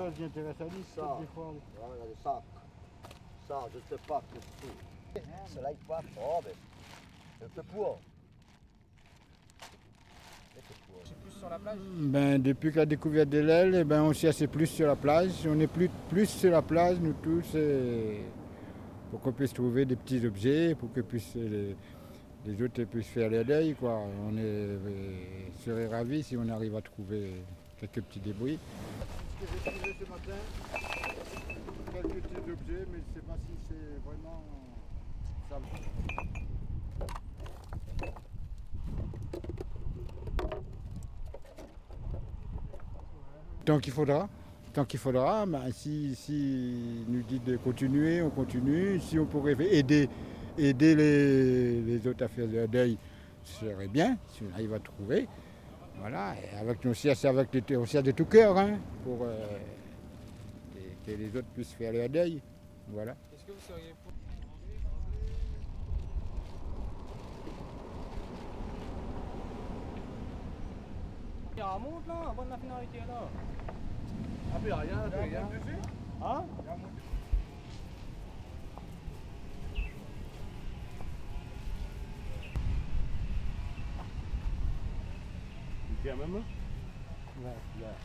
à lui, Ça. Voilà, je sais pas que c'est. C'est là, il passe. Oh, mais. C'est pour. C'est plus sur la plage. Ben, depuis la découverte de l'aile, eh ben, on s'y assez plus sur la plage. On est plus, plus sur la plage, nous tous, et pour qu'on puisse trouver des petits objets, pour que puissent, les, les autres puissent faire les deuils. Quoi. On est, euh, serait ravis si on arrive à trouver quelques petits débris. Que j'ai trouvé ce matin, quelques petits objets, mais je ne sais pas si c'est vraiment ça. Tant qu'il faudra. Tant qu'il faudra, ben, si, si nous dit de continuer, on continue. Si on pourrait aider, aider les, les autres à faire leur deuil, ce serait bien, si on arrive à trouver. Voilà, et avec nous aussi, c'est avec les, aussi de tout cœur, hein, pour euh, que, que les autres puissent faire leur deuil. Voilà. Est-ce que vous seriez pour Il remonte là, avant de la finalité là. Ah, puis rien, rien. Hein? Yeah, remember? Left.